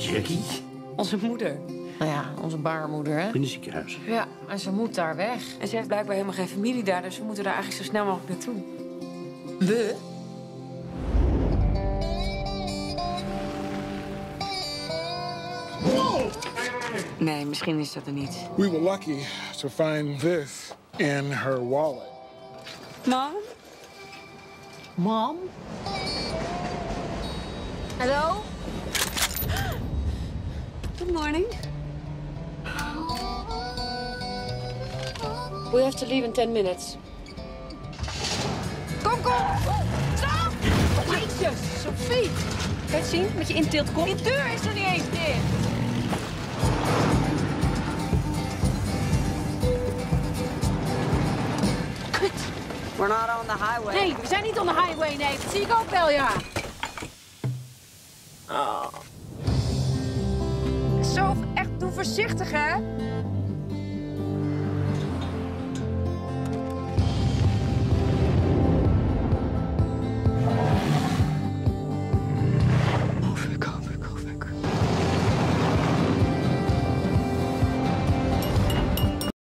Wie? Onze moeder. Nou ja, onze baarmoeder, hè? In het ziekenhuis. Ja, en ze moet daar weg. En ze heeft blijkbaar helemaal geen familie daar, dus we moeten daar eigenlijk zo snel mogelijk naartoe. We? Nee, misschien is dat er niet. We were lucky to find this in her wallet. Mom? Mom? Hello? Good morning. We have to leave in 10 minutes. Kom, kom! Stop! Jezus, Sophie! Kan je het zien met je inteelt kop? Die deur is er niet eens dicht. We're not on the highway. Nee, we zijn niet on the highway, nee. Dat zie ik ook wel, ja. Voorzichtig, hè?